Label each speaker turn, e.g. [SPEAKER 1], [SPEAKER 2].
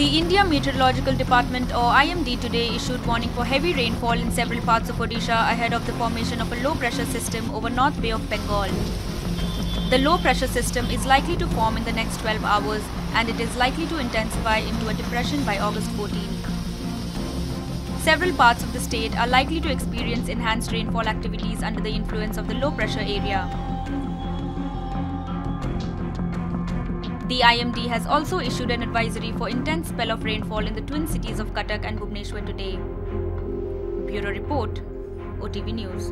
[SPEAKER 1] The India Meteorological Department or IMD today issued warning for heavy rainfall in several parts of Odisha ahead of the formation of a low pressure system over North Bay of Bengal. The low pressure system is likely to form in the next 12 hours and it is likely to intensify into a depression by August 14. Several parts of the state are likely to experience enhanced rainfall activities under the influence of the low pressure area. The IMD has also issued an advisory for intense spell of rainfall in the twin cities of Cuttack and Bhubaneswar today. Bureau Report, OTV News.